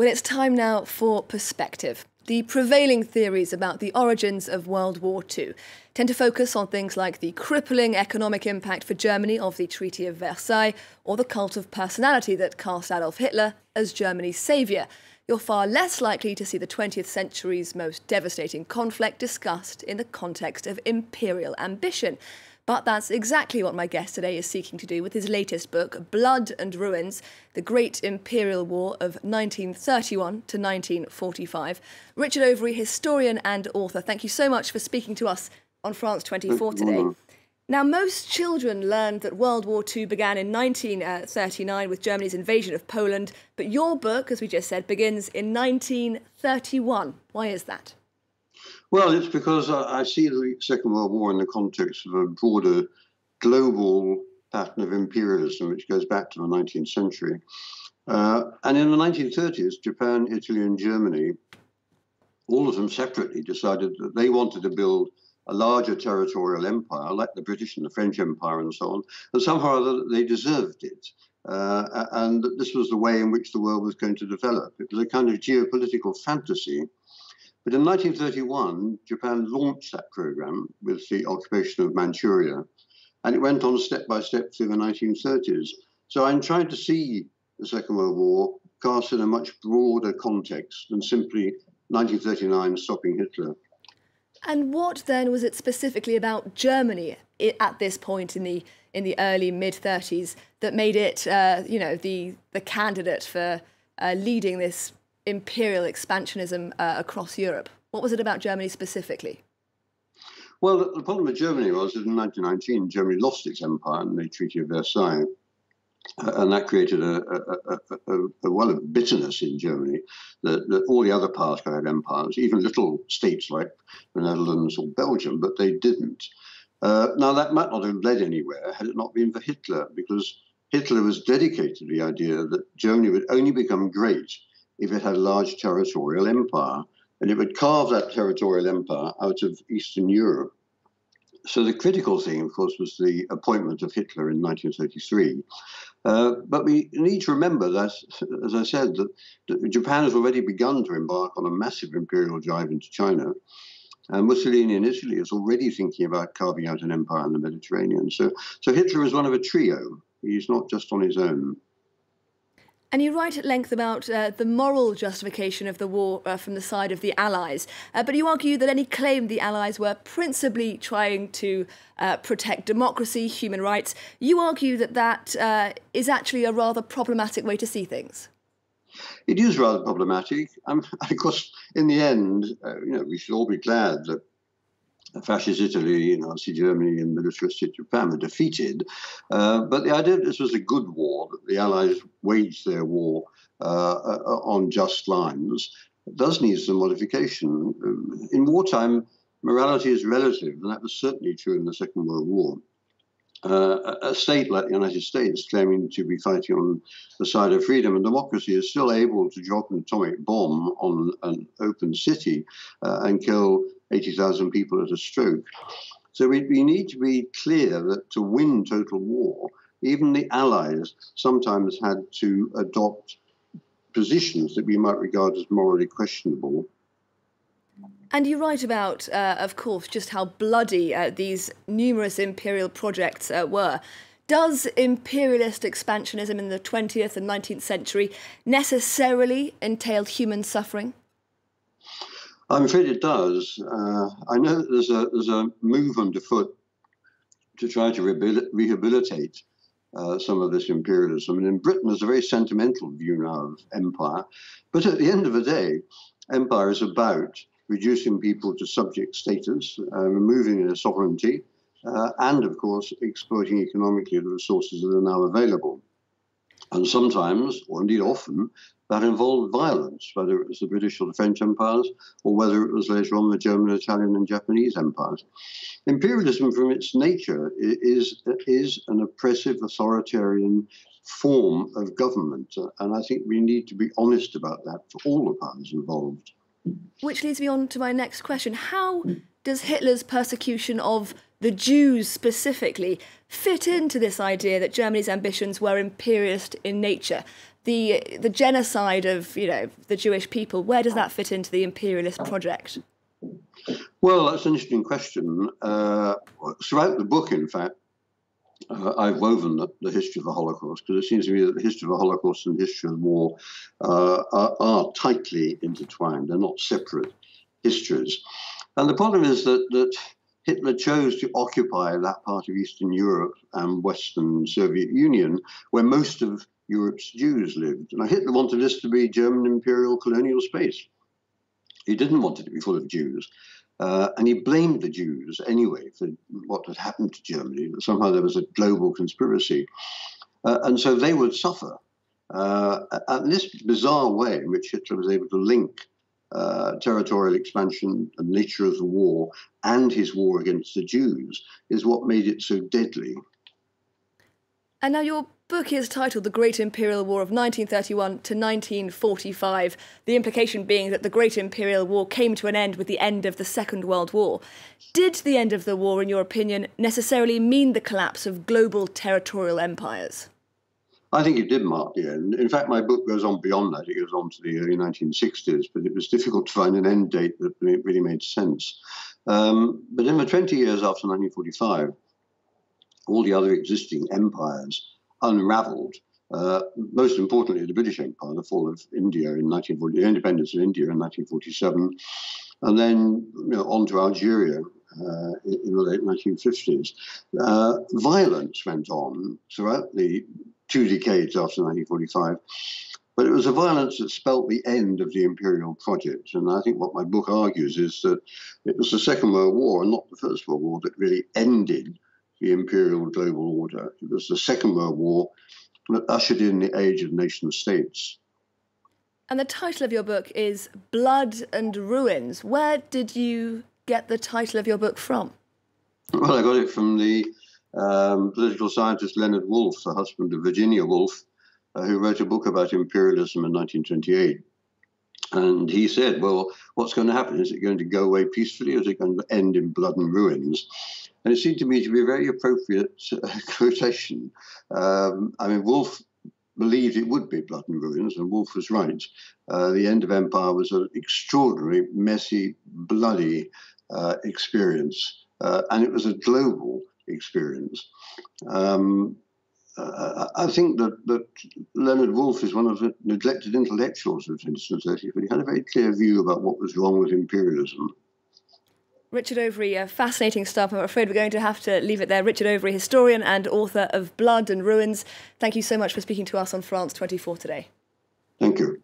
Well, it's time now for perspective. The prevailing theories about the origins of World War II tend to focus on things like the crippling economic impact for Germany of the Treaty of Versailles or the cult of personality that cast Adolf Hitler as Germany's saviour. You're far less likely to see the 20th century's most devastating conflict discussed in the context of imperial ambition. But that's exactly what my guest today is seeking to do with his latest book, Blood and Ruins The Great Imperial War of 1931 to 1945. Richard Overy, historian and author, thank you so much for speaking to us on France 24 today. Now, most children learned that World War II began in 1939 with Germany's invasion of Poland, but your book, as we just said, begins in 1931. Why is that? Well, it's because I see the Second World War in the context of a broader global pattern of imperialism, which goes back to the 19th century. Uh, and in the 1930s, Japan, Italy, and Germany, all of them separately decided that they wanted to build a larger territorial empire, like the British and the French Empire and so on, and somehow they deserved it. Uh, and this was the way in which the world was going to develop. It was a kind of geopolitical fantasy but in 1931, Japan launched that program with the occupation of Manchuria, and it went on step by step through the 1930s. So I'm trying to see the Second World War cast in a much broader context than simply 1939 stopping Hitler. And what then was it specifically about Germany at this point in the in the early mid 30s that made it, uh, you know, the the candidate for uh, leading this imperial expansionism uh, across Europe. What was it about Germany specifically? Well, the problem with Germany was that in 1919, Germany lost its empire in the Treaty of Versailles. Uh, and that created a, a, a, a, well of bitterness in Germany that, that, all the other could have empires, even little states like the Netherlands or Belgium, but they didn't. Uh, now, that might not have led anywhere had it not been for Hitler, because Hitler was dedicated to the idea that Germany would only become great if it had a large territorial empire. And it would carve that territorial empire out of Eastern Europe. So the critical thing, of course, was the appointment of Hitler in 1933. Uh, but we need to remember that, as I said, that, Japan has already begun to embark on a massive imperial drive into China. And Mussolini in Italy is already thinking about carving out an empire in the Mediterranean. So, so Hitler is one of a trio. He's not just on his own. And you write at length about uh, the moral justification of the war uh, from the side of the Allies, uh, but you argue that any claim the Allies were principally trying to uh, protect democracy, human rights, you argue that that uh, is actually a rather problematic way to see things. It is rather problematic. Um, of course, in the end, uh, you know, we should all be glad that fascist Italy, Nazi Germany, and militaristic Japan were defeated. Uh, but the idea that this was a good war, that the Allies waged their war uh, uh on just lines, does need some modification. In wartime, morality is relative, and that was certainly true in the Second World War. Uh, a state like the United States, claiming to be fighting on the side of freedom and democracy, is still able to drop an atomic bomb on an open city uh, and kill 80,000 people at a stroke. So we, we need to be clear that to win total war, even the Allies sometimes had to adopt positions that we might regard as morally questionable. And you write about, uh, of course, just how bloody uh, these numerous imperial projects uh, were. Does imperialist expansionism in the 20th and 19th century necessarily entail human suffering? I'm afraid it does. Uh, I know that there's a there's a move underfoot to try to rehabilitate uh, some of this imperialism. And in Britain, there's a very sentimental view now of empire. But at the end of the day, empire is about reducing people to subject status, uh, removing their sovereignty, uh, and of course, exploiting economically the resources that are now available. And sometimes, or indeed often, that involved violence, whether it was the British or the French empires, or whether it was later on the German, Italian, and Japanese empires. Imperialism, from its nature, is, is an oppressive, authoritarian form of government. Uh, and I think we need to be honest about that for all the powers involved. Which leads me on to my next question. How does Hitler's persecution of the Jews specifically fit into this idea that Germany's ambitions were imperialist in nature? The the genocide of you know the Jewish people. Where does that fit into the imperialist project? Well, that's an interesting question. Uh, throughout the book, in fact, uh, I've woven the, the, history of the Holocaust because it seems to me that the history of the Holocaust and the history of war uh, are, are, tightly intertwined. They're not separate histories. And the problem is that, that Hitler chose to occupy that part of Eastern Europe and Western Soviet Union where most of Europe's Jews lived. Now, Hitler wanted this to be German imperial colonial space. He didn't want it to be full of Jews. Uh, and he blamed the Jews anyway for what had happened to Germany, somehow there was a global conspiracy. Uh, and so they would suffer. Uh, and this bizarre way in which Hitler was able to link uh, territorial expansion and nature of the war and his war against the Jews is what made it so deadly. And now your book is titled The Great Imperial War of 1931 to 1945, the implication being that the Great Imperial War came to an end with the end of the Second World War. Did the end of the war, in your opinion, necessarily mean the collapse of global territorial empires? I think it did mark the end. In fact, my book goes on beyond that. It goes on to the early 1960s, but it was difficult to find an end date that really made sense. Um, but in the 20 years after 1945, all the other existing empires unraveled. Uh, most importantly, the British Empire, the fall of India in 1940, the independence of India in 1947, and then you know, on to Algeria uh, in the late 1950s. Uh, violence went on throughout the two decades after 1945. But it was a violence that spelt the end of the imperial project. And I think what my book argues is that it was the Second World War and not the First World War that really ended the imperial global order. It was the Second World War that ushered in the age of nation states. And the title of your book is Blood and Ruins. Where did you get the title of your book from? Well, I got it from the um, political scientist Leonard Woolf, the husband of Virginia Woolf, uh, who wrote a book about imperialism in 1928. And he said, Well, what's going to happen? Is it going to go away peacefully or is it going to end in blood and ruins? And it seemed to me to be a very appropriate uh, quotation. Um, I mean, Woolf believed it would be blood and ruins, and Woolf was right. Uh, the end of empire was an extraordinary, messy, bloody uh, experience, uh, and it was a global experience. Um, uh, I think that, that Leonard Woolf is one of the neglected intellectuals of the 20th century, but he had a very clear view about what was wrong with imperialism. Richard Overy, uh, fascinating stuff. I'm afraid we're going to have to leave it there. Richard Overy, historian and author of Blood and Ruins. Thank you so much for speaking to us on France 24 today. Thank you.